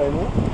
aí, não?